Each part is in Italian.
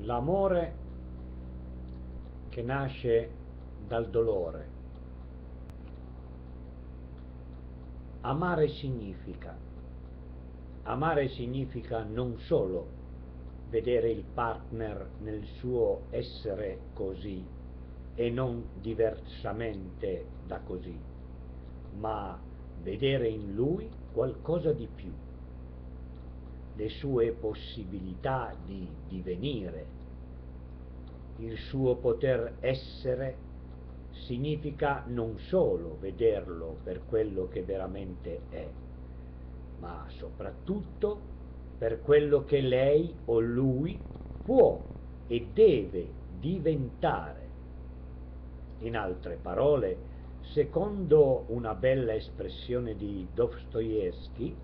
l'amore che nasce dal dolore. Amare significa, amare significa non solo vedere il partner nel suo essere così e non diversamente da così, ma vedere in lui qualcosa di più le sue possibilità di divenire, il suo poter essere, significa non solo vederlo per quello che veramente è, ma soprattutto per quello che lei o lui può e deve diventare. In altre parole, secondo una bella espressione di Dostoevsky,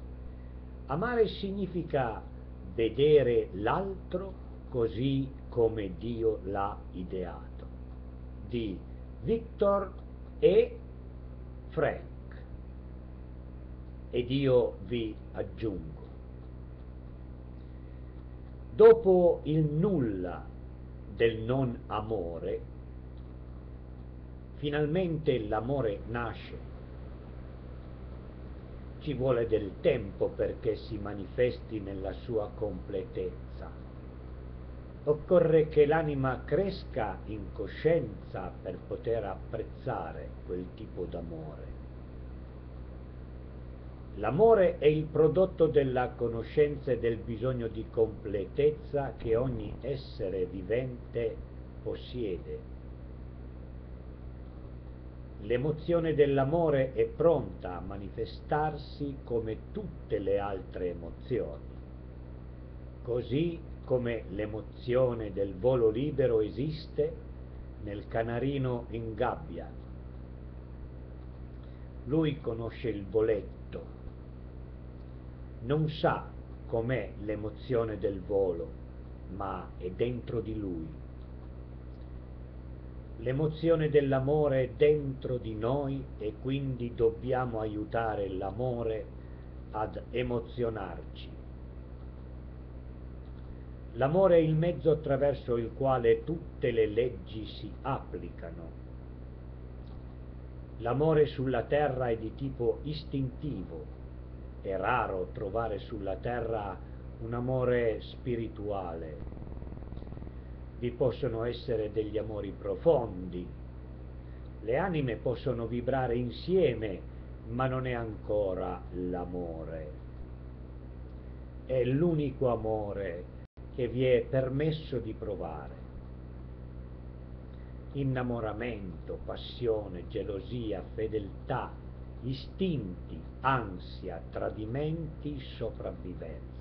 Amare significa vedere l'altro così come Dio l'ha ideato. Di Victor e Frank. Ed io vi aggiungo. Dopo il nulla del non amore, finalmente l'amore nasce ci vuole del tempo perché si manifesti nella sua completezza. Occorre che l'anima cresca in coscienza per poter apprezzare quel tipo d'amore. L'amore è il prodotto della conoscenza e del bisogno di completezza che ogni essere vivente possiede L'emozione dell'amore è pronta a manifestarsi come tutte le altre emozioni, così come l'emozione del volo libero esiste nel canarino in gabbia. Lui conosce il voletto, non sa com'è l'emozione del volo, ma è dentro di lui L'emozione dell'amore è dentro di noi e quindi dobbiamo aiutare l'amore ad emozionarci. L'amore è il mezzo attraverso il quale tutte le leggi si applicano. L'amore sulla terra è di tipo istintivo. È raro trovare sulla terra un amore spirituale, vi possono essere degli amori profondi, le anime possono vibrare insieme, ma non è ancora l'amore. È l'unico amore che vi è permesso di provare. Innamoramento, passione, gelosia, fedeltà, istinti, ansia, tradimenti, sopravvivenza.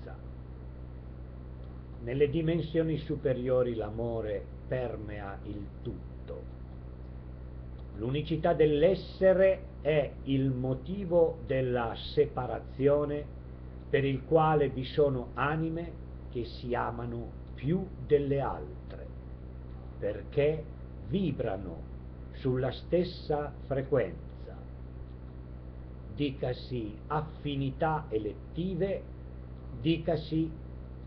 Nelle dimensioni superiori l'amore permea il tutto. L'unicità dell'essere è il motivo della separazione per il quale vi sono anime che si amano più delle altre, perché vibrano sulla stessa frequenza. Dicasi affinità elettive, dicasi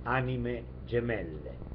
anime gemelle.